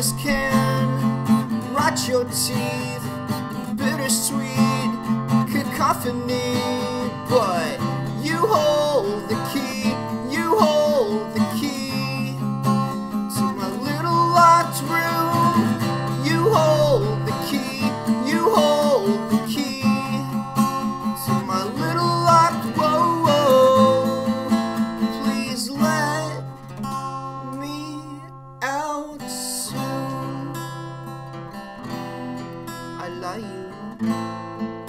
this can rot your teeth. Bittersweet cacophony, but you hold the key. You hold the key to my little locked room. la.